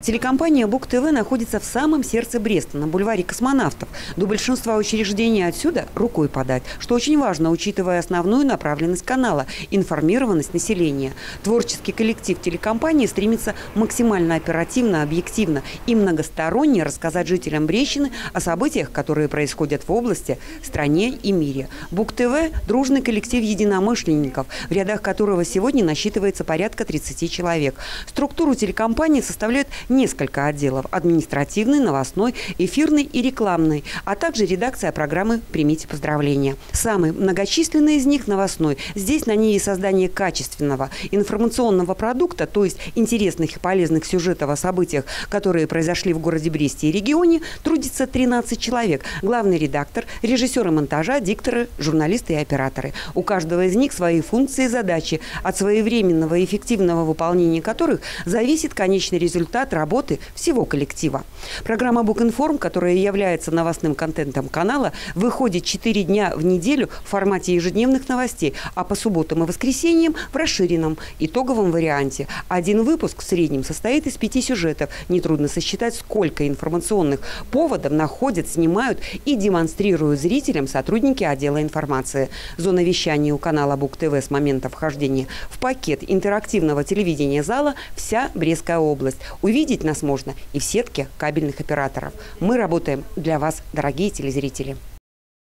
Телекомпания Бук ТВ находится в самом сердце Бреста, на бульваре космонавтов. До большинства учреждений отсюда рукой подать, что очень важно, учитывая основную направленность канала – информированность населения. Творческий коллектив телекомпании стремится максимально оперативно, объективно и многосторонне рассказать жителям Брещины о событиях, которые происходят в области, стране и мире. Бук ТВ – дружный коллектив единомышленников, в рядах которого сегодня насчитывается порядка 30 человек. Структуру телекомпании составляют несколько отделов – административный, новостной, эфирный и рекламный, а также редакция программы «Примите поздравления». Самый многочисленный из них – новостной. Здесь на ней создание качественного информационного продукта, то есть интересных и полезных сюжетов о событиях, которые произошли в городе Бресте и регионе, трудится 13 человек. Главный редактор, режиссеры монтажа, дикторы, журналисты и операторы. У каждого из них свои функции и задачи, от своевременного и эффективного выполнения которых зависит конечный результат работы всего коллектива. Программа «Букинформ», которая является новостным контентом канала, выходит 4 дня в неделю в формате ежедневных новостей, а по субботам и воскресеньям в расширенном итоговом варианте. Один выпуск в среднем состоит из пяти сюжетов. Нетрудно сосчитать, сколько информационных поводов находят, снимают и демонстрируют зрителям сотрудники отдела информации. Зона вещания у канала Бук ТВ с момента вхождения в пакет интерактивного телевидения зала вся Брестская область. Увидеть Увидеть нас можно и в сетке кабельных операторов. Мы работаем для вас, дорогие телезрители.